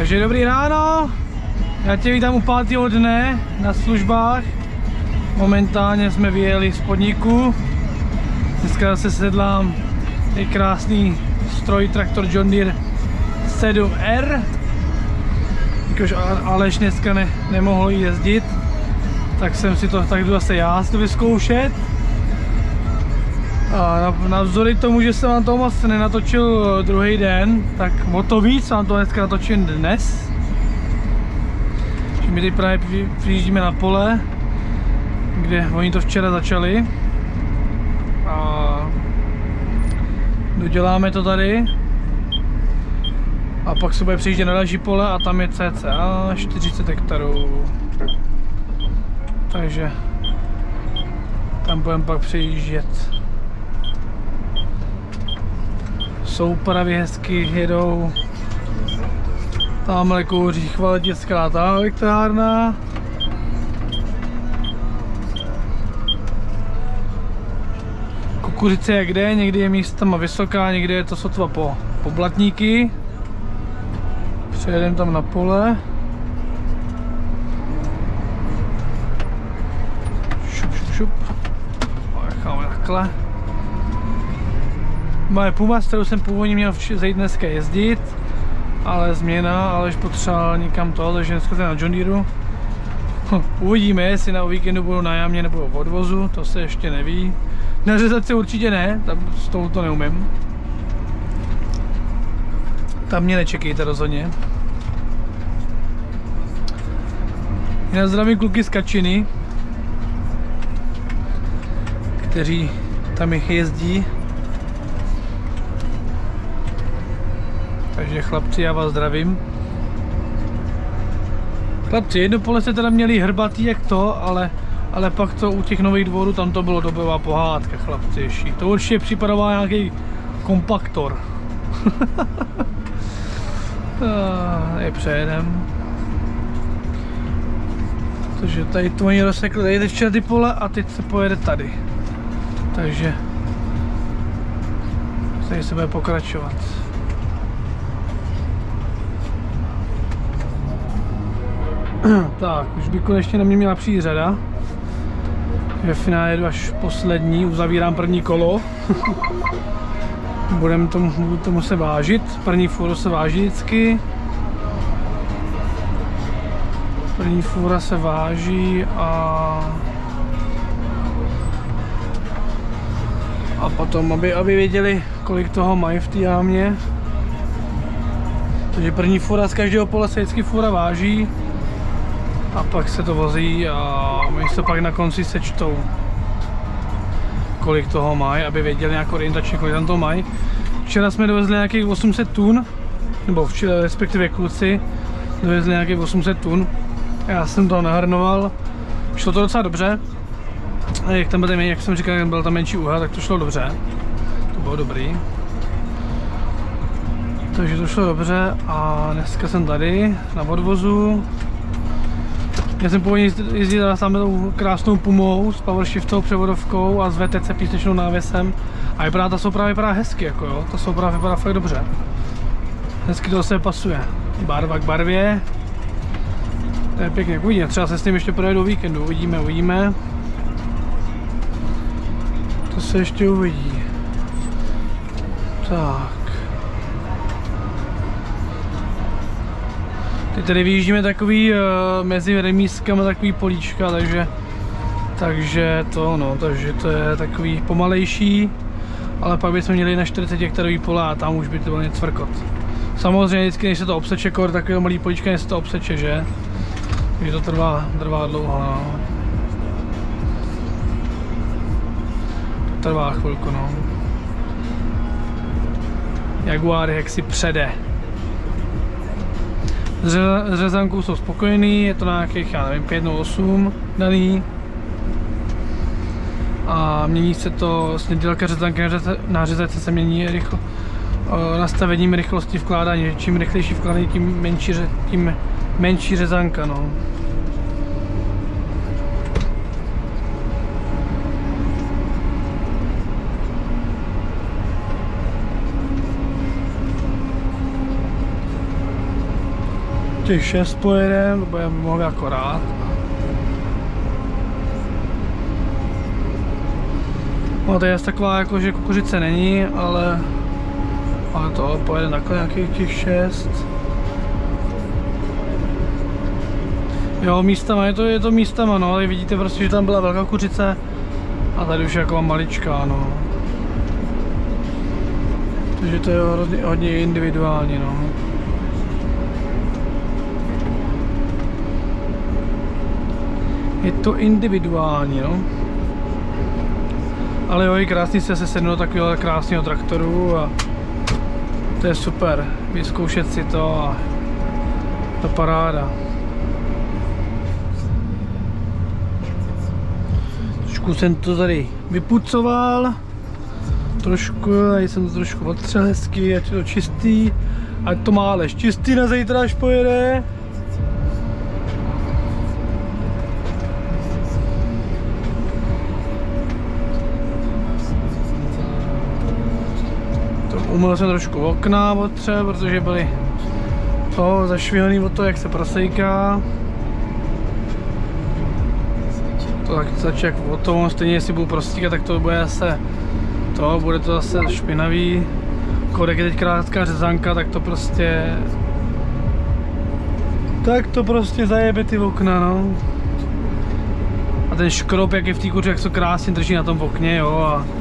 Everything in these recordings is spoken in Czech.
Takže dobrý ráno, já tě vítám u pátého dne na službách. Momentálně jsme vyjeli z podniku. Dneska se sedlám je krásný stroj traktor John Deere 7R. Jakož Aleš dneska ne, nemohl jezdit, tak jsem si to, tak jdu zase já si to vyzkoušet. A navzory tomu, že jsem vám to moc nenatočil druhý den, tak o to víc vám to dneska natočím dnes. My teď právě přijíždíme na pole, kde oni to včera začali. A doděláme to tady. A pak se bude přijíždět na další pole a tam je cca 40 hektarů. Takže tam budeme pak přijíždět. Soupravy hezky jedou. Tamhle kouří chvaletická ta elektrárna. Kukuřice jak jde, někdy je místama vysoká, někdy je to sotva po, po blatníky. Přejedeme tam na pole. Šup, šup, šup. Necháme takhle. Moje Puma, s kterou jsem původně měl zajít dneska jezdit, ale změna, ale už potřeboval někam to, takže dneska jsem na John Deere. Uvidíme, jestli na víkendu budu na jamě nebo v odvozu, to se ještě neví. Na řezaci určitě ne, tam s tou to neumím. Tam mě nečekejte rozhodně. Já zdravím kluky z Kačiny, kteří tam jich jezdí. Takže chlapci, já vás zdravím. Chlapci, jedno pole se teda měli hrbatý jak to, ale, ale pak to u těch nových dvorů, tam to bylo dobová pohádka, chlapci ještě. To určitě připadal nějaký kompaktor. je přejedem. Takže tady to oni rozsekli, tady včera ty pole a teď se pojede tady. Takže tady se bude pokračovat. tak, už by konečně na mě měla přijít řada. Ve finále jedu až poslední, uzavírám první kolo. Budeme tomu, budu tomu se vážit. První fůru se váží vždycky. První fůra se váží a a potom, aby, aby věděli, kolik toho mají v té jámě. Takže první fůra z každého pole se vždycky fůra váží a pak se to vozí a my se pak na konci sečtou kolik toho mají, aby věděli nějak orientačně, kolik tam to mají. Včera jsme dovezli nějakých 800 tun, nebo včera, respektive kluci dovezli nějakých 800 tun. Já jsem to nahrnoval, šlo to docela dobře. Jak tam byl, jak jsem říkal, byl tam menší úhel, tak to šlo dobře. To bylo dobrý. Takže to šlo dobře a dneska jsem tady na odvozu. Já jsem původně jezdil tam tou krásnou Pumou s powershiftovou převodovkou a s VTC písničnou návěsem. A vypadá ta souprava vypadá hezky, jako jo. Ta souprava vypadá fakt dobře. Hezky to se pasuje. Barva k barvě. To je pěkně, uvidíme. Třeba se s tím ještě projedu víkendu. Uvidíme, uvidíme. To se ještě uvidí. Tak. Teď tady vyjíždíme takový uh, mezi remískama takový políčka, takže takže to no, takže to je takový pomalejší, ale pak bychom měli na 40 hektarový pole a tam už by to bylo něco cvrkot. Samozřejmě vždycky, než se to obseče, kor takový malý políčka, než se to obseče, že? Takže to trvá, trvá dlouho, no. Trvá chvilku, no. Jaguar jak si přede. S řezankou jsou spokojený, je to na nějakých, já nevím, 5 nebo 8 daný. A mění se to, vlastně délka řezanky na řezačce se mění rychlo, nastavením rychlosti vkládání. Čím rychlejší vkládání, tím menší, tím menší řezanka. No. Těch šest pojedem, to bude mohli akorát. No to je taková jako, že kukuřice není, ale, ale to pojede takhle nějakých těch šest. Jo, místama, je to, je to místama, no, ale vidíte prostě, že tam byla velká kuřice a tady už je jako maličká, no. Takže to je hodně, hodně individuální, no. Je to individuální, no. Ale jo, je krásný se sednout do takového krásného traktoru a to je super. Vyzkoušet si to a to paráda. Trošku jsem to tady vypucoval. Trošku, tady jsem to trošku otřel hezky, ať je to čistý. Ať to má lež čistý na zítra, až pojede. Umyl jsem trošku okna otře, protože byly to zašvihaný od toho, jak se prosejká. To tak začne jak o tom, stejně jestli budu prostíkat, tak to bude zase to, bude to zase špinavý. Kodek je teď krátká řezanka, tak to prostě tak to prostě zajebe ty okna, no. A ten škrob, jak je v té kuře, jak se krásně drží na tom okně, jo. A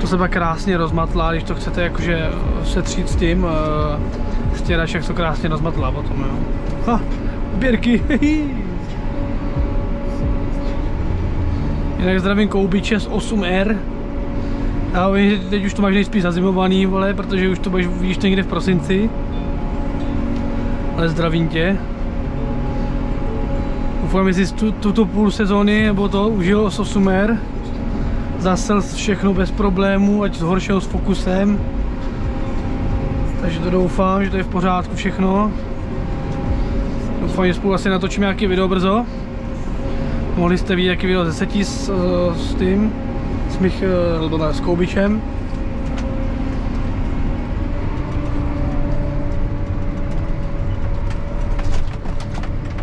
to se pak krásně rozmatlá, když to chcete jakože setřít s tím, uh, stěrač, jak to krásně rozmatlá potom, jo. Ha, běrky, Jinak zdravím Koubiče z 8R. Já vím, že teď už to máš nejspíš zazimovaný, vole, protože už to budeš vidíš někde v prosinci. Ale zdravím tě. Doufám, jsi tu, tuto půl sezóny nebo to užil s 8R zasel všechno bez problémů, ať zhoršil s fokusem. Takže to doufám, že to je v pořádku všechno. Doufám, že spolu asi natočím nějaký video brzo. Mohli jste vidět jaký video ze setí s, s tím, s, mých, eh, s Koubičem.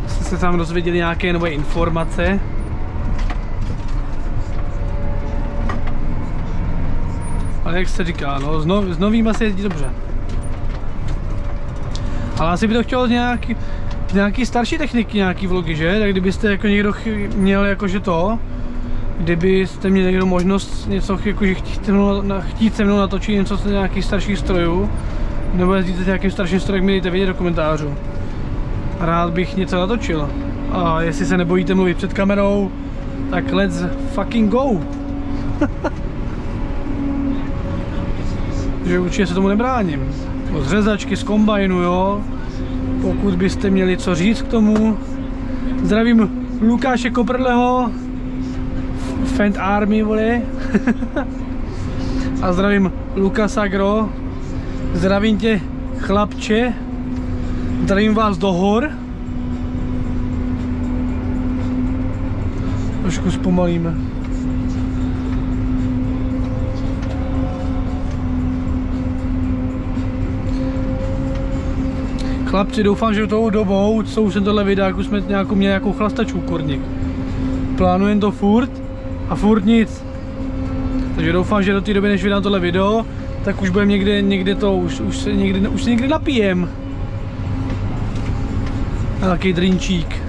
Jste se tam dozvěděli nějaké nové informace. Ale jak se říká, no, s, no, s novýma se jezdí dobře. Ale asi by to chtělo nějaký, nějaký starší techniky, nějaký vlogy, že? Tak kdybyste jako někdo měl jakože to, kdybyste měli někdo možnost něco jakože chtít, na, chtít se mnou natočit něco z nějakých starších strojů, nebo jezdíte s nějakým starším strojem, mi dejte vědět do komentářů. Rád bych něco natočil. A jestli se nebojíte mluvit před kamerou, tak let's fucking go! že určitě se tomu nebráním. Z řezačky, z kombajnu, jo. Pokud byste měli co říct k tomu. Zdravím Lukáše Koprleho, Fend Army, vole. A zdravím Lukas Agro. Zdravím tě, chlapče. Zdravím vás do hor. Trošku zpomalíme. Chlapci, doufám, že tou dobou, co už jsem tohle vydal, jak už jsme nějakou, měli nějakou chlastačku kurník. Plánujem to furt a furt nic. Takže doufám, že do té doby, než vydám tohle video, tak už budeme někde, někde to, už, už se někde, už se někde napijem. Nějaký drinčík.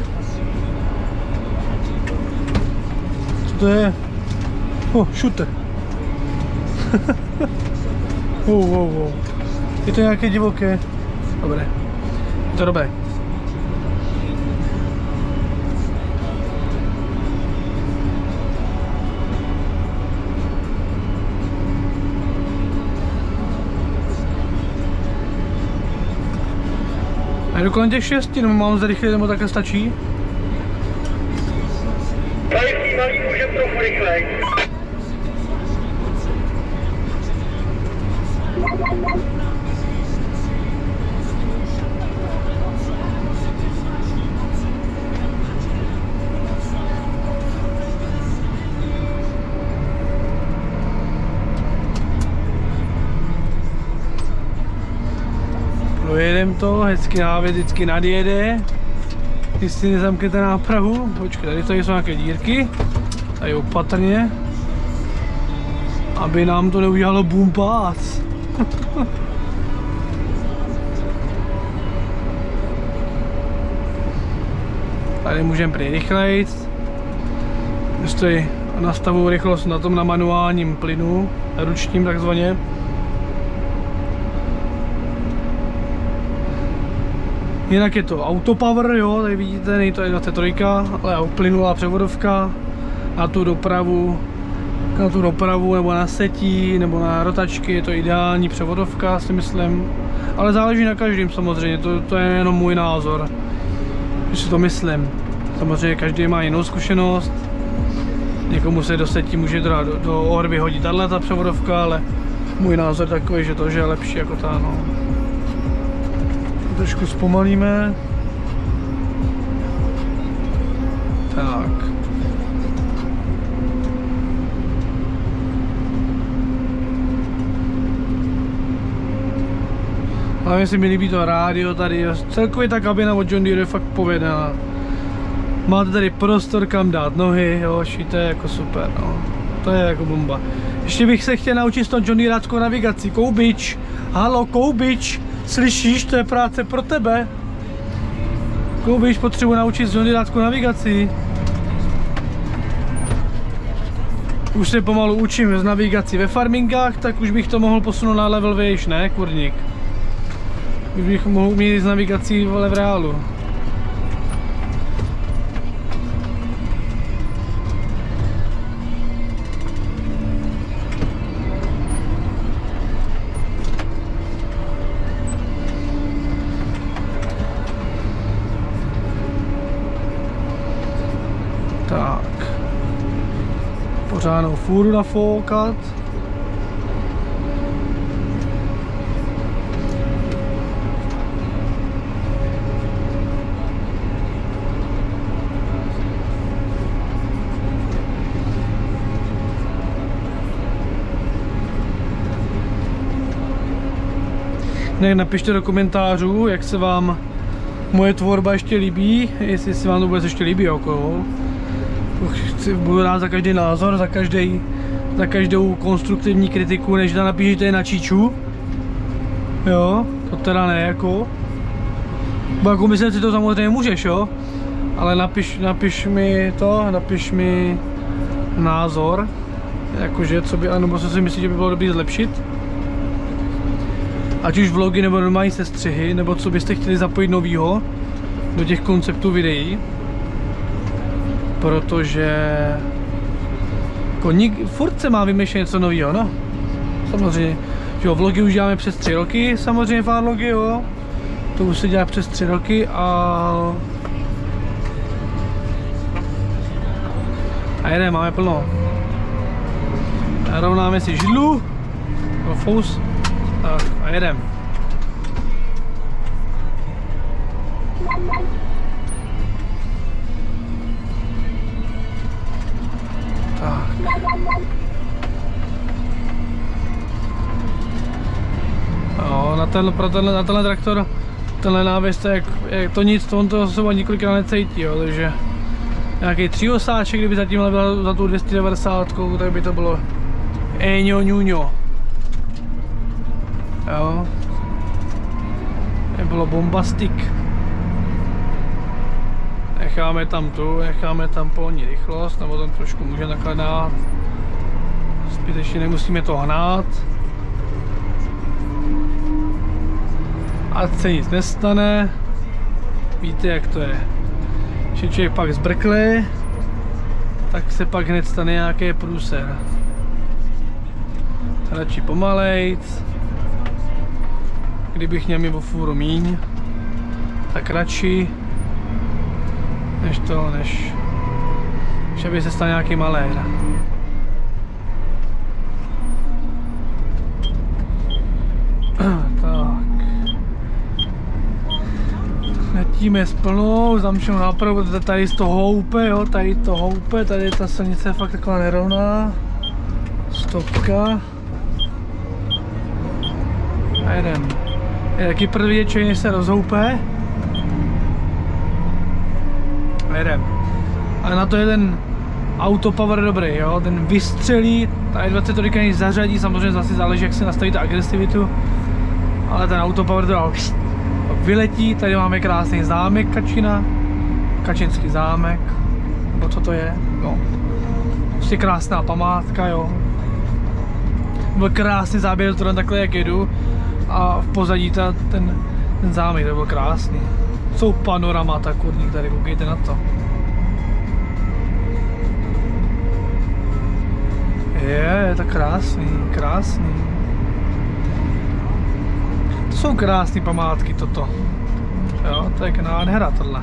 Co to je? Oh, shooter. oh, oh, oh. Je to nějaké divoké. Dobré to dobré. A kolem těch šesti, nebo mám zrychlit, nebo takhle stačí? Dojedem to, hezky návěd vždycky nadjede. Když si nezamknete nápravu, počkej, tady, tady jsou nějaké dírky. Tady opatrně. Aby nám to neudělalo boom pás. Tady můžeme prý rychlejc. Stojí nastavu rychlost na tom na manuálním plynu, ručním takzvaně. Jinak je to autopower, jo, tady vidíte, není to je 23, ale plynulá převodovka na tu dopravu, na tu dopravu nebo na setí nebo na rotačky je to ideální převodovka si myslím, ale záleží na každém samozřejmě, to, to je jenom můj názor, že si to myslím. Samozřejmě každý má jinou zkušenost, někomu se do setí může do, do orby hodit tahle ta převodovka, ale můj názor takový, že to že je lepší jako ta, no. Trošku zpomalíme. Tak. Hlavně se mi líbí to rádio tady, celkově ta kabina od John Deere je fakt povedená. Máte tady prostor kam dát nohy, jo, šíte jako super, no. To je jako bomba. Ještě bych se chtěl naučit s tou John Deereáckou navigací. Koubič, halo, Koubič, slyšíš, to je práce pro tebe. Koubič, potřebuji naučit John Deereáckou navigací. Už se pomalu učím z navigací ve farmingách, tak už bych to mohl posunout na level výš, ne, kurník? Už bych mohl umět z navigací v reálu. Fůru nafoukat. Ne, napište do komentářů, jak se vám moje tvorba ještě líbí, jestli se vám to vůbec ještě líbí, jako. Chci, budu rád za každý názor, za, každý, za každou konstruktivní kritiku, než to napíšete na číču. Jo, to teda ne, jako. Bo jako myslím si to samozřejmě můžeš, jo. Ale napiš, napiš mi to, napiš mi názor, jakože co by, nebo co si myslíš, že by bylo dobré zlepšit. Ať už vlogy nebo normální sestřihy, nebo co byste chtěli zapojit novýho do těch konceptů videí protože jako nik, furt se má vymýšlet něco nového, no. Samozřejmě, že jo, vlogy už děláme přes tři roky, samozřejmě vlogy, jo. To už se dělá přes tři roky a... A jedeme, máme plno. Rovnáme si židlu, fous, tak a jedeme. Na ten, pro tenhle, na tenhle traktor, tenhle návěs, to, jak, jak to nic, to on to se několikrát necítí, jo, takže nějaký tři osáček, kdyby zatím byla za tu 290, tak by to bylo eňo ňuňo. Jo. Je bylo bombastik. Necháme tam tu, necháme tam polní rychlost, nebo tam trošku může nakladat. Zbytečně nemusíme to hnát. Ať se nic nestane. Víte jak to je. Když člověk pak zbrkle, tak se pak hned stane nějaký průser. Radši pomalejc. Kdybych měl mimo fůru míň, tak radši než to, než, že by se stal nějaký malér. tak. Letíme s plnou, zamšenou nápravu, tady z toho houpe, jo, tady to houpe, tady ta silnice je fakt taková nerovná. Stopka. A jeden. Je taky první než se rozhoupe. A jedem. A na to je ten autopower dobrý, jo? ten vystřelí, ta E23 než zařadí, samozřejmě zase záleží, jak si nastavíte agresivitu, ale ten autopower to vyletí, tady máme krásný zámek Kačina, Kačinský zámek, nebo co to je, no. Prostě krásná památka, jo. Byl krásný záběr, to takhle jak jedu a v pozadí ta, ten, ten zámek, to byl krásný. Jsou panoramata, kurník tady, koukejte na to. Je, je to krásný, krásný. Jsou krásné památky toto. Jo, to je nádhera tohle.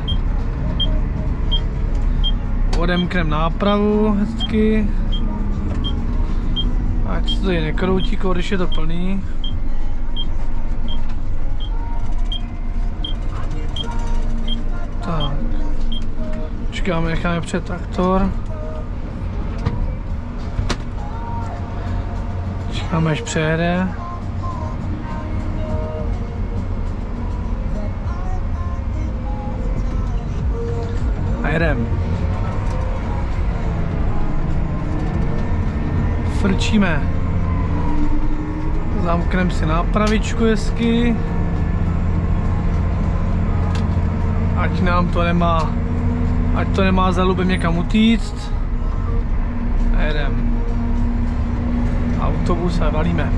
Odemknem nápravu hezky. Ať se to tady nekroutí, když je to plný. Tak. Počkáme, necháme před traktor. Čekáme, až přejede. Jedem. Frčíme. Zamkneme si nápravičku hezky. Ať nám to nemá, ať to nemá za lubem někam utíct. A jedem. Autobus a valíme.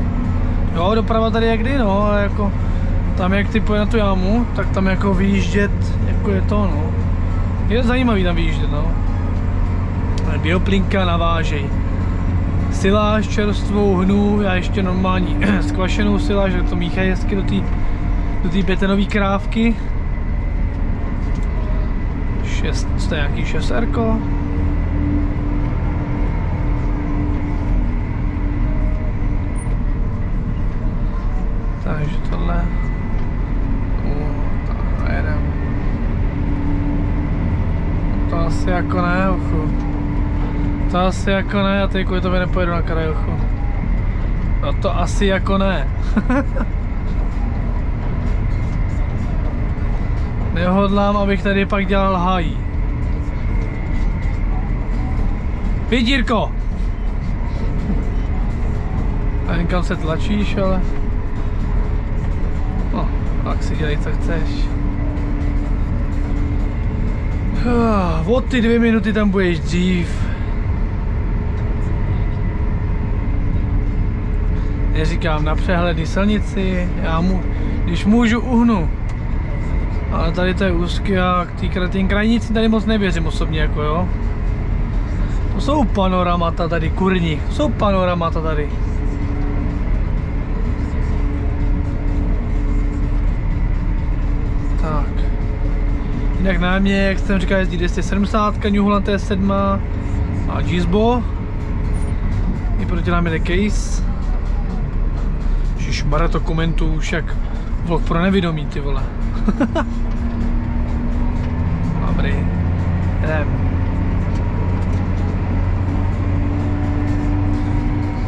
Jo, doprava tady je kdy, no, ale jako tam jak ty poje na tu jámu, tak tam jako vyjíždět, jako je to, no. Je zajímavý tam vyjíždět, no. Bioplinka navážej. Siláž čerstvou hnu, já ještě normální skvašenou siláž, že to míchají hezky do té do tý betonové krávky. 6, to je nějaký 6 -erko. Takže tohle. Uh, jedem. To asi jako ne, uchu. To asi jako ne, a teď kvůli tobě nepojedu na karajochu. No to asi jako ne. Nehodlám, abych tady pak dělal hájí. Vidírko! Nevím kam se tlačíš, ale... No, tak si dělej co chceš. Od ty dvě minuty tam budeš dřív. Neříkám na přehlední silnici, já mu, když můžu uhnu. Ale tady to je úzky a k té krajnici tady moc nevěřím osobně jako jo. To jsou panoramata tady, kurní, to jsou panoramata tady. Tak. Jinak na mě, jak jsem říkal, jezdí 270, New Holland T7 a Gizbo. I proti nám jde Case. Ježišmarja to komentu už jak vlog pro nevědomí, ty vole. Dobrý. Jdem.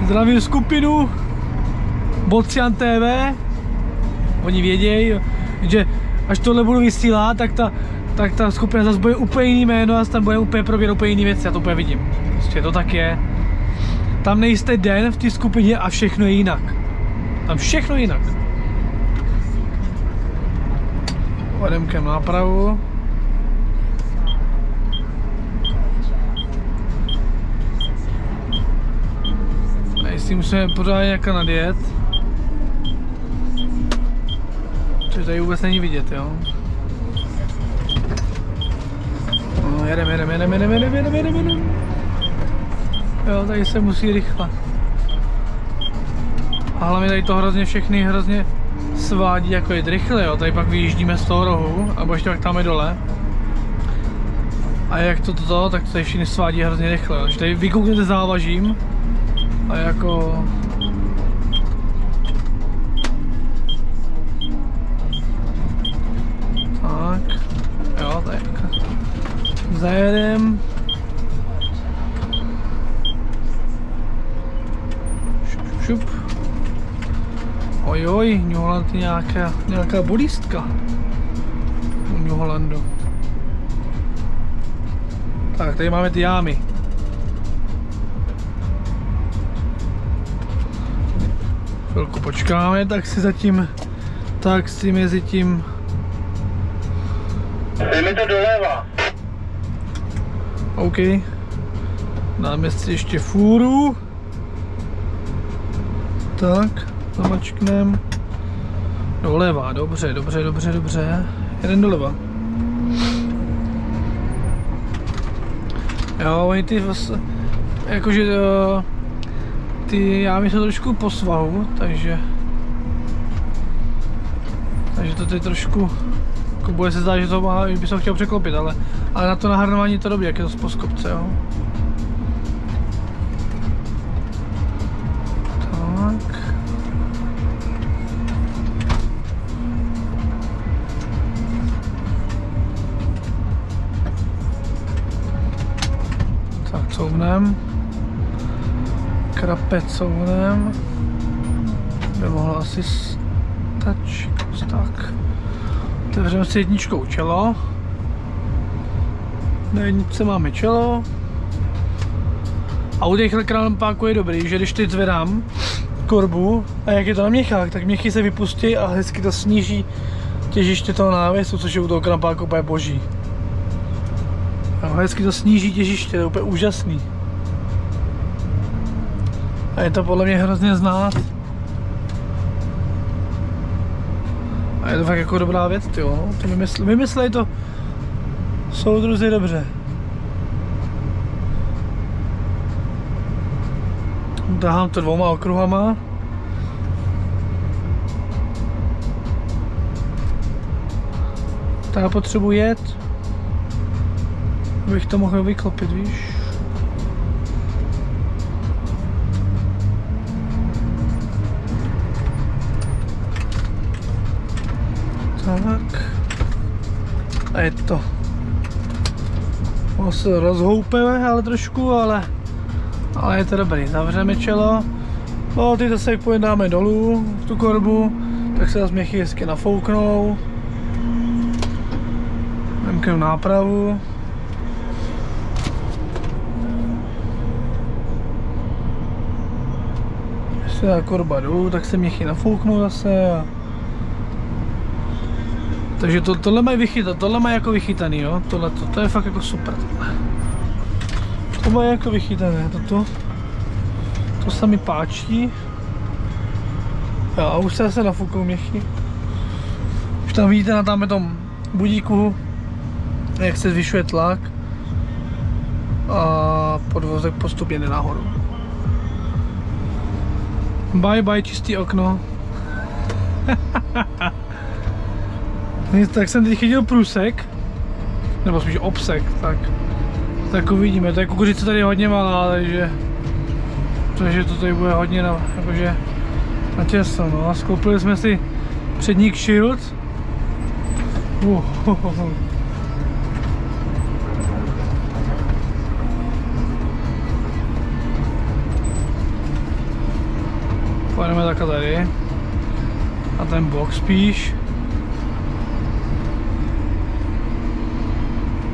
Zdravím skupinu Bocian TV. Oni vědějí, že až tohle budu vysílat, tak ta, tak ta skupina zase bude úplně jiný jméno a tam bude úplně probírat úplně jiný věci, já to úplně vidím. Prostě to tak je. Tam nejste den v té skupině a všechno je jinak. Tam všechno jinak. Odemkem nápravu. Jestli musíme pořád nějaká nadjet. Což tady vůbec není vidět, jo. No, jedem, jedem, jedem, jedem, jedem, jedem, jedem, jedem. Jo, tady se musí rychle. A hlavně tady to hrozně všechny hrozně svádí jako je rychle, jo. Tady pak vyjíždíme z toho rohu, a ještě tak tam je dole. A jak to toto, tak tady všechny svádí hrozně rychle. Takže tady vykouknete závažím a jako... Tak, jo, tak. Zajedem. Šup, šup. Oj, oj, New Holland je nějaká, nějaká bodistka. U New Hollandu. Tak, tady máme ty jámy. Chvilku počkáme, tak si zatím, tak si mezi tím Je mi to doleva. OK. Dáme si ještě fůru. Tak, zamačknem. Doleva, dobře, dobře, dobře, dobře. Jeden doleva. Jo, oni ty vlastně, jakože uh, ty jámy jsou trošku po svahu, takže takže to je trošku jako bude se zdát, že to má, že by se chtěl překlopit, ale, ale na to nahrnování to dobré, jak je to z poskopce, jo. Tak. Tak couvnem. Krape couvnem. By mohlo asi stačit, tak. Otevřeme si jedničkou čelo. Na jedničce máme čelo. A u těch krampáků je dobrý, že když teď zvedám korbu a jak je to na měchách, tak měchy se vypustí a hezky to sníží těžiště toho návěsu, což je u toho krampáku úplně boží. A hezky to sníží těžiště, to je úplně úžasný. A je to podle mě hrozně znát. A je to fakt jako dobrá věc, jo. To vymysl, vymyslej to soudruzi dobře. Tahám to dvouma okruhama. Já potřebuji jet, abych to mohl vyklopit, víš. Tak. A je to. Ono se rozhoupeme, ale trošku, ale, ale je to dobrý. Zavřeme čelo. No, ty zase jak pojedáme dolů, tu korbu, tak se zase měchy hezky nafouknou. Vemkneme nápravu. Když se dá korba dolů, tak se měchy nafouknou zase a takže to, tohle mají vychytat, tohle mají jako vychytaný, jo, tohle to, to je fakt jako super tohle. To mají jako vychytané, toto, to se mi páčí. Jo, a už se zase nafukou měchy. Už tam vidíte na tam tom budíku, jak se zvyšuje tlak a podvozek postupně jde nahoru. Bye bye čistý okno. Tak jsem teď chytil průsek, nebo spíš obsek, tak, tak uvidíme. To je kukuřice tady hodně malá, takže, takže to tady bude hodně na, jakože, na těsto. No. A skoupili jsme si předník Shield. Uh. Pojedeme takhle tady. A ten box spíš.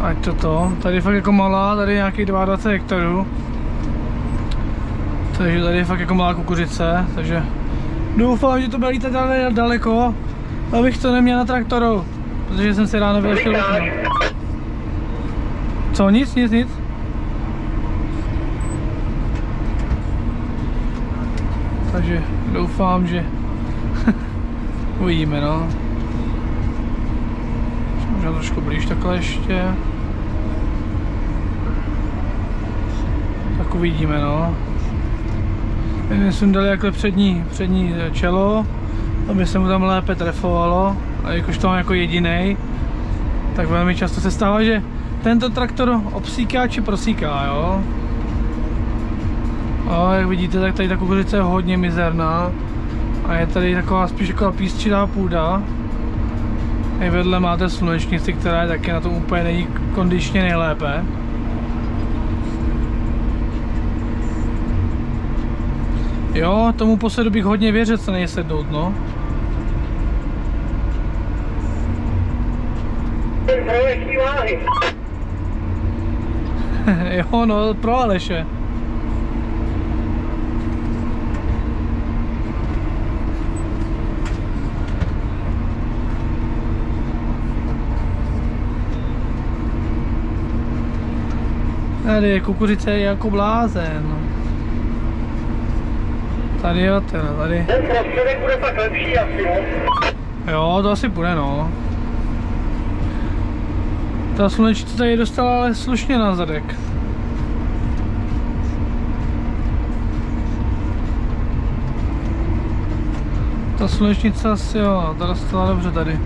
Ať to to. Tady je fakt jako malá, tady je nějakých 22 hektarů. Takže tady je fakt jako malá kukuřice, takže doufám, že to bude lítat daleko, abych to neměl na traktoru, protože jsem si ráno vyletěl. Co? Nic, nic, nic. Takže doufám, že uvidíme, no. Možná trošku blíž takhle ještě. Tak uvidíme, no. My jsme dali jako přední, přední čelo, aby se mu tam lépe trefovalo. A jakož to mám jako jediný, tak velmi často se stává, že tento traktor obsíká či prosíká, jo. A jak vidíte, tak tady ta kukuřice je hodně mizerná. A je tady taková spíš jako písčitá půda. I vedle máte slunečnici, která je taky na tom úplně není kondičně nejlépe. Jo, tomu posledu bych hodně věřil, co není sednout, no. jo, no, pro Aleše. Tady je kukuřice jako blázen. No. Tady jo, teda, tady. Ten prostředek bude pak lepší asi, no. Jo, to asi bude, no. Ta slunečnice tady dostala ale slušně na zadek. Ta slunečnice asi jo, ta dostala dobře tady.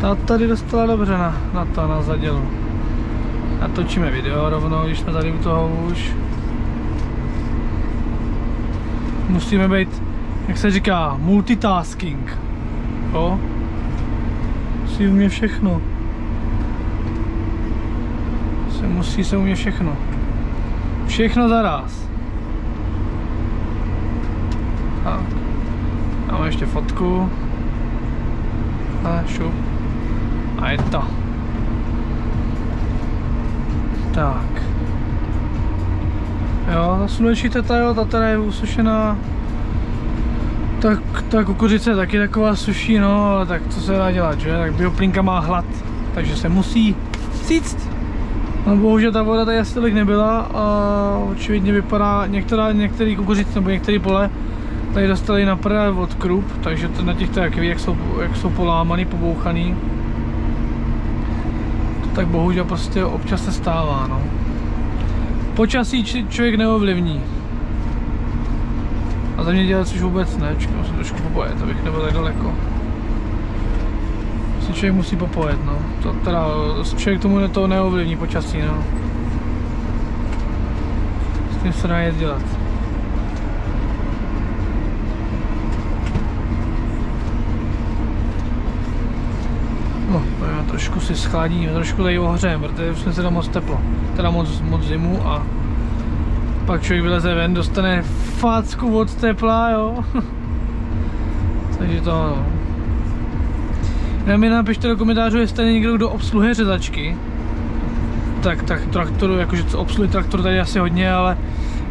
Ta tady dostala dobře na, na to, na zadělu. Natočíme video rovnou, když jsme tady u toho už. Musíme být, jak se říká, multitasking. Jo? Musí umět všechno. Se musí se umět všechno. Všechno zaraz. Tak. Máme ještě fotku. A šup. A je to. Tak. Jo, sluneční teta, jo, ta teda je usušená. Tak ta kukuřice je taky taková suší, no, ale tak co se dá dělat, že? Tak bioplinka má hlad, takže se musí cíct. No bohužel ta voda tady asi tolik nebyla a očividně vypadá, některá, některý kukuřice nebo některé pole tady dostali na prvé od krup, takže to na těch jak ví, jak jsou, jak jsou polámaný, pobouchaný. To tak bohužel prostě občas se stává, no. Počasí člověk neovlivní. A zemědělec už vůbec ne, čekám, musím trošku popojet, abych nebyl tak daleko. Si člověk musí popojet, no. To teda, člověk tomu ne- to neovlivní počasí, no. S tím se dá dělat. No, to já trošku si schladíme, trošku tady ohřejeme, protože jsme se tam moc teplo. Teda moc, moc zimu a pak člověk vyleze ven, dostane facku od tepla, jo. Takže to no. Já mi napište do komentářů, jestli tady někdo, kdo obsluhuje řezačky. Tak, tak traktoru, jakože co obsluhuje traktor tady asi hodně, ale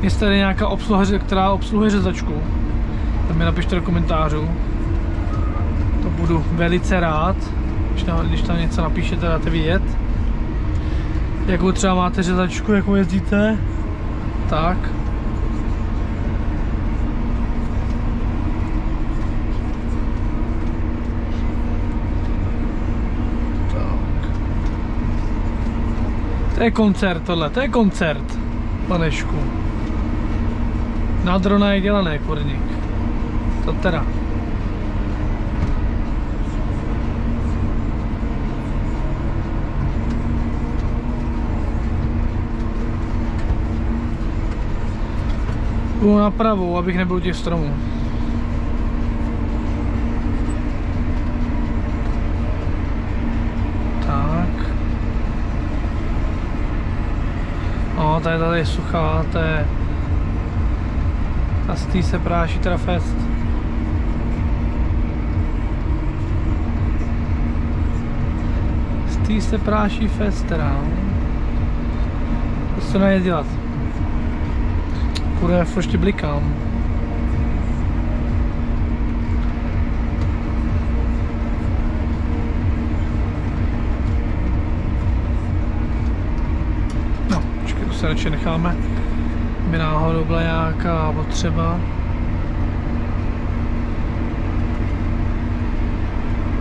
jestli tady nějaká obsluha, která obsluhuje řezačku, tak mi napište do komentářů. To budu velice rád, když tam, když tam něco napíšete, dáte vidět. Jakou třeba máte řezačku, jakou jezdíte, tak. To je koncert tohle, to je koncert, panešku. Na drona je dělané, kurník. To teda. Půjdu na pravou, abych nebyl těch stromů. Tak. No, tady, tady je suchá, to je... A z se práší teda fest. Z se práší fest teda, no. To se nejde dělat. Kurva, já ještě blikám. No, počkej, to se radši necháme. By náhodou byla nějaká potřeba.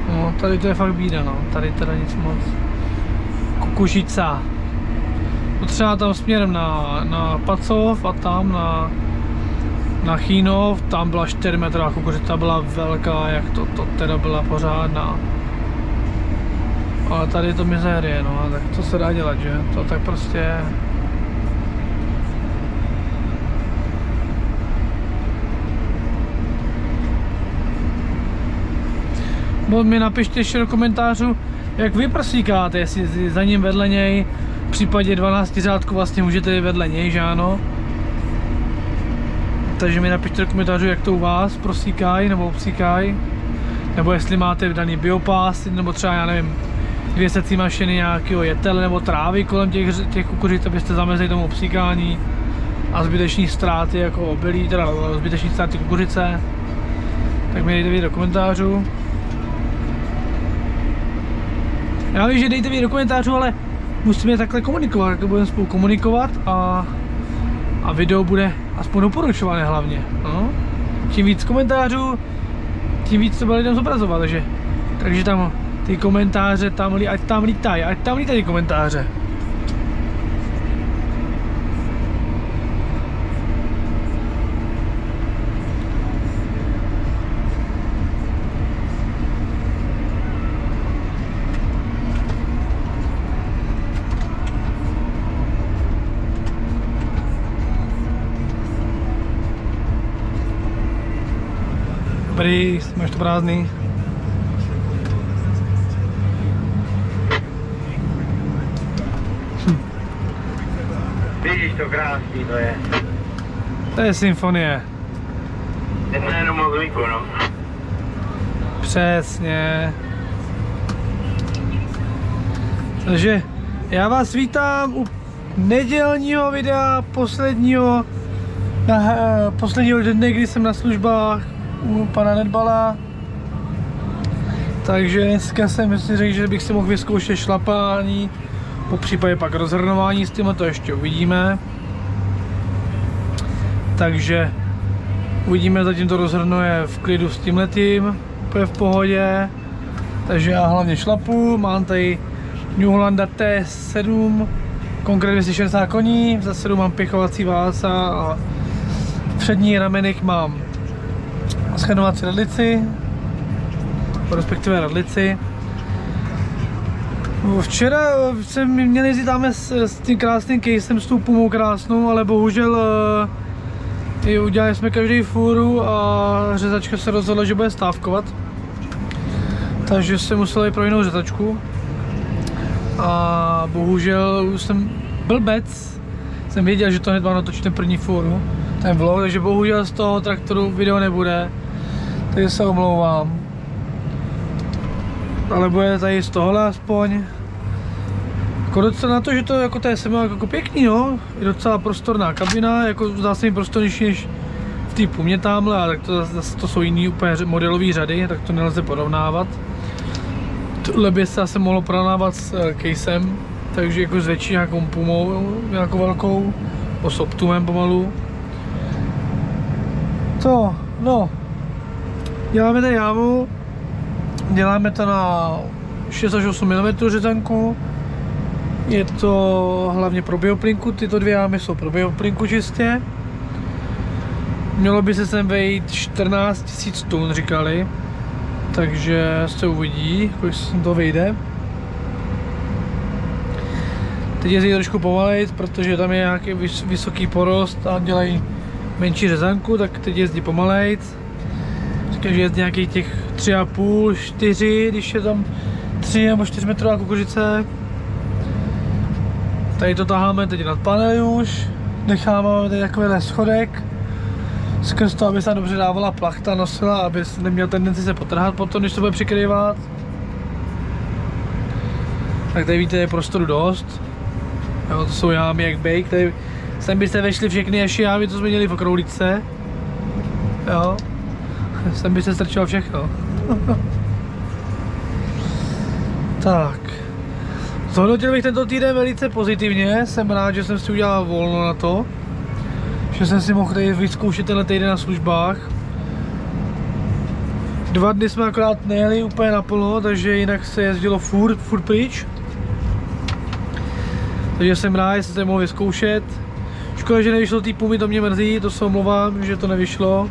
No, tady to je fakt bída, no. Tady teda nic moc. Kukužica. To třeba tam směrem na, na Pacov a tam na, na Chínov, tam byla 4 metrová kukuřica, byla velká, jak to, to teda byla pořádná. Ale tady je to mizérie, no, tak co se dá dělat, že? To tak prostě. Bo mi napište ještě do komentářů, jak vy prsíkáte, jestli za ním vedle něj v případě 12 řádku vlastně můžete jít vedle něj, že ano? Takže mi napište do komentářů, jak to u vás prosíkají nebo obsíkají. Nebo jestli máte daný biopás, nebo třeba, já nevím, dvě secí mašiny nějakého jetele nebo trávy kolem těch, těch kukuřic, abyste zamezili tomu obsíkání a zbyteční ztráty jako obilí, teda zbyteční ztráty kukuřice, tak mi dejte do komentářů. Já vím, že dejte vědět do komentářů, ale musíme takhle komunikovat, takhle budeme spolu komunikovat a, a video bude aspoň doporučované hlavně. No. Čím víc komentářů, tím víc to bude lidem zobrazovat, takže, takže tam ty komentáře tam, ať tam lítají, ať tam lítají komentáře. Dobrý, máš to prázdný. Vidíš to krásný to je. To je symfonie. Je to jenom mozlíku, no. Přesně. Takže já vás vítám u nedělního videa, posledního, na, eh, posledního dne, kdy jsem na službách u pana Nedbala. Takže dneska jsem si řekl, že bych si mohl vyzkoušet šlapání, po případě pak rozhrnování s tím, to ještě uvidíme. Takže Uvidíme, zatím to rozhrnuje v klidu s tímhletím, úplně v pohodě. Takže já hlavně šlapu, mám tady New Hollanda T7, konkrétně 260 koní, za 7 mám pěchovací vása a přední ramenek mám schenovací radlici, respektive radlici. Včera jsem měl jezdit tam s, s tím krásným casem, s tou pumou krásnou, ale bohužel eh, i udělali jsme každý fůru a řezačka se rozhodla, že bude stávkovat. Takže jsme museli pro jinou řezačku. A bohužel už jsem blbec. Jsem věděl, že to hned mám natočit ten první fůru, ten vlog, takže bohužel z toho traktoru video nebude. Takže se omlouvám. Ale bude tady z tohohle aspoň. Jako docela na to, že to jako to je sem jako pěkný, no. Je docela prostorná kabina, jako zdá se mi prostornější než v té pumě tamhle, ale tak to, zase to jsou jiný úplně modelové řady, tak to nelze porovnávat. Tohle by se asi mohlo porovnávat s eh, casem, takže jako s větší nějakou pumou, nějakou velkou, Optumem pomalu. To, no, děláme tady jámu, děláme to na 6 až 8 mm řezanku, je to hlavně pro bioplinku, tyto dvě jámy jsou pro bioplinku čistě. Mělo by se sem vejít 14 000 tun, říkali. Takže se uvidí, kolik se to vyjde. Teď jezdí trošku pomalejc, protože tam je nějaký vys- vysoký porost a dělají menší řezanku, tak teď jezdí pomalejc. Že jezdí nějakých těch 3,5, 4, když je tam 3 nebo 4 metrová kukuřice. Tady to taháme teď nad panely už, necháváme tady takovýhle schodek, skrz to, aby se dobře dávala plachta, nosila, aby neměl tendenci se potrhat potom, když to bude přikrývat. Tak tady víte, je prostoru dost. Jo, to jsou jámy jak bake, tady sem byste vešli všechny ještě jámy, co jsme měli v okrouličce. Jo. Sem by se strčilo všechno. tak. Zhodnotil bych tento týden velice pozitivně, jsem rád, že jsem si udělal volno na to, že jsem si mohl tady vyzkoušet tenhle týden na službách. Dva dny jsme akorát nejeli úplně naplno, takže jinak se jezdilo furt, furt pryč. Takže jsem rád, že jsem se mohl vyzkoušet. Škoda, že nevyšlo tý pumy, to mě mrzí, to se omlouvám, že to nevyšlo.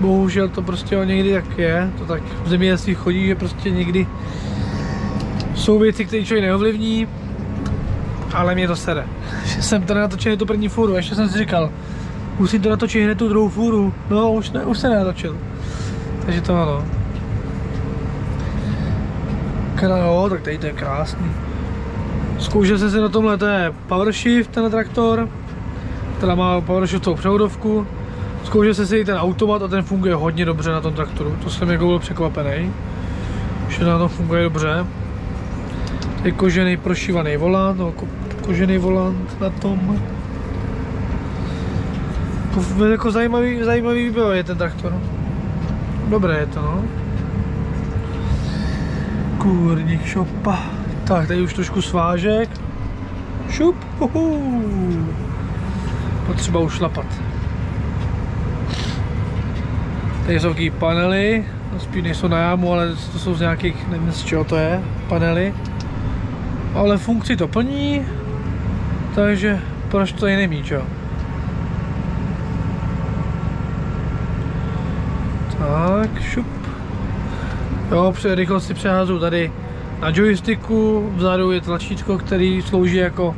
Bohužel to prostě někdy tak je, to tak v zemědělství chodí, že prostě někdy jsou věci, které člověk neovlivní, ale mě to sere. Že jsem to nenatočil tu první fůru, ještě jsem si říkal, musím to natočit hned tu druhou fůru, no už, ne, už se nenatočil. Takže to ano. Krá, tak tady to je krásný. Zkoušel jsem se na tomhle, to je PowerShift, ten traktor, která má PowerShiftovou převodovku. Zkoušel jsem si i ten automat a ten funguje hodně dobře na tom traktoru, to jsem jako byl překvapený, že na tom funguje dobře. Tady kožený prošívaný volant, no, ko, kožený volant na tom. To je jako zajímavý, zajímavý výběr je ten traktor. Dobré je to, no. Kurník šopa. Tak, tady už trošku svážek. Šup, huhu. Potřeba ušlapat. Tady jsou taky panely, no spíš nejsou na jámu, ale to jsou z nějakých, nevím z čeho to je, panely. Ale funkci to plní, takže proč to i nemít? Tak, šup. Jo, při rychlosti přehazu tady na joysticku, vzadu je tlačítko, který slouží jako,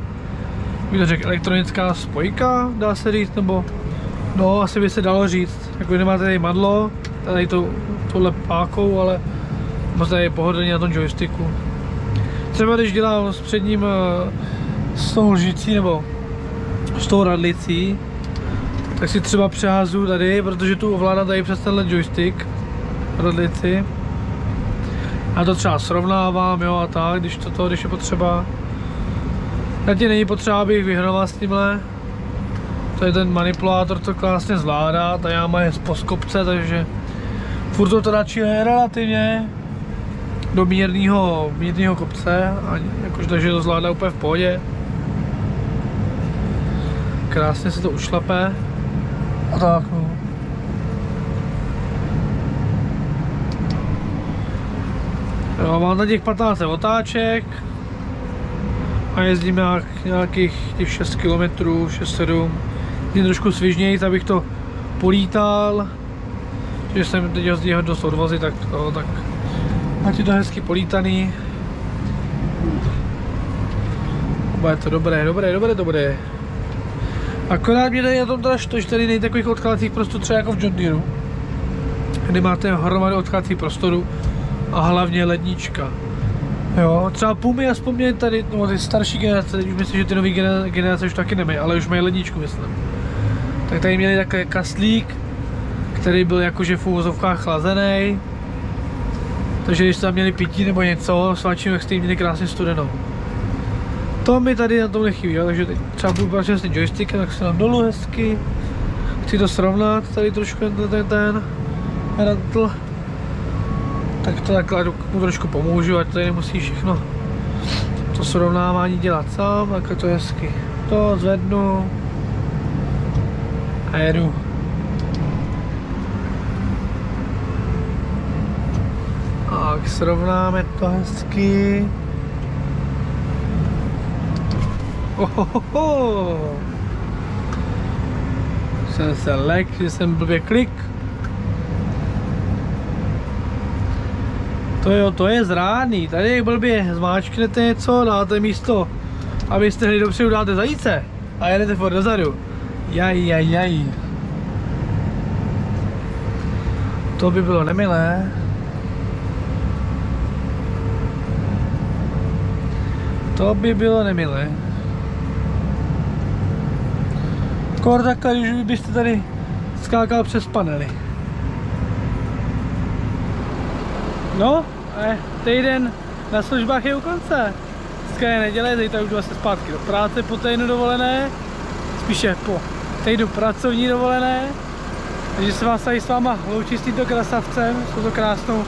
bych řekl, elektronická spojka, dá se říct, nebo no, asi by se dalo říct, jako nemáte tady madlo, tady to, tohle pákou, ale moc tady je pohodlně na tom joysticku. Třeba když dělám s předním eh, s tou lžicí nebo s tou radlicí, tak si třeba přehazu tady, protože tu ovládám tady přes tenhle joystick radlici. A to třeba srovnávám, jo, a tak, když to, to když je potřeba. Zatím není potřeba, abych vyhrával s tímhle. Je ten manipulátor, to krásně zvládá, ta jáma je z poskopce, takže furt to teda je relativně do mírného, mírného kopce, a jakož takže to zvládá úplně v pohodě. Krásně se to ušlape. A tak no. Jo, mám na těch 15 otáček a jezdím nějak, nějakých těch 6 km, 6-7. Jezdím trošku svižněji, abych to polítal. Že jsem teď jezdil dost odvozy, tak to, tak ať je to hezky polítaný. Bude to dobré, dobré, dobré, dobré. Akorát mě tady na tom teda to, tady nejde takových odkladacích prostorů třeba jako v John Deere, kdy máte hromadu odkladacích prostorů a hlavně lednička. Jo, třeba Pumy aspoň mě tady, no ty starší generace, teď už myslím, že ty nové generace už taky nemají, ale už mají ledničku, myslím. Tak tady měli takový kastlík, který byl jakože v úvozovkách chlazený. Takže když tam měli pití nebo něco, svačím, jak jste měli krásně studenou. To mi tady na tom nechybí, jo? takže teď třeba budu pracovat s tím joystickem, tak se dám dolů hezky. Chci to srovnat, tady trošku ten, ten, ten rantl. Tak to takhle mu trošku pomůžu, ať tady nemusí všechno to srovnávání dělat sám, takhle to hezky. To zvednu a jedu. Tak, srovnáme to hezky. Ohohoho. Jsem se lek, že jsem blbě klik. To jo, to je zrádný. Tady blbě zmáčknete něco, dáte místo, abyste hli dopředu dáte zajíce a jedete furt dozadu. Jaj, jaj, jaj. To by bylo nemilé. To by bylo nemilé. Kor takhle, když byste tady skákal přes panely. No, eh, týden na službách je u konce. Dneska je neděle, zítra už jdu asi zpátky do práce po týdnu dovolené. Spíše po týdnu pracovní dovolené. Takže se vás tady s váma loučí s tímto krasavcem, s touto krásnou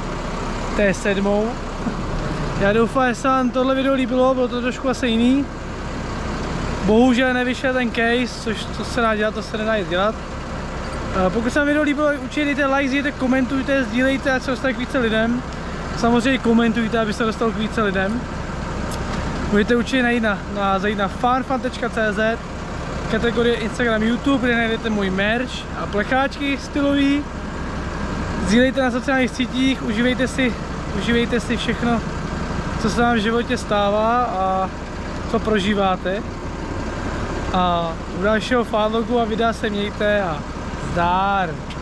T7. Já doufám, že se vám tohle video líbilo, bylo to trošku asi jiný. Bohužel nevyšel ten case, což to se dá dělat, to se nedá dělat. Pokud se vám video líbilo, určitě dejte like, dejte, komentujte, sdílejte, ať se dostane k více lidem. Samozřejmě komentujte, aby se dostal k více lidem. Můžete určitě najít na, na, zajít na farfan.cz kategorie Instagram, YouTube, kde najdete můj merch a plecháčky stylový. Sdílejte na sociálních sítích, užívejte si, užívejte si všechno, co se vám v životě stává a co prožíváte. A u dalšího fanlogu a videa se mějte a zdar!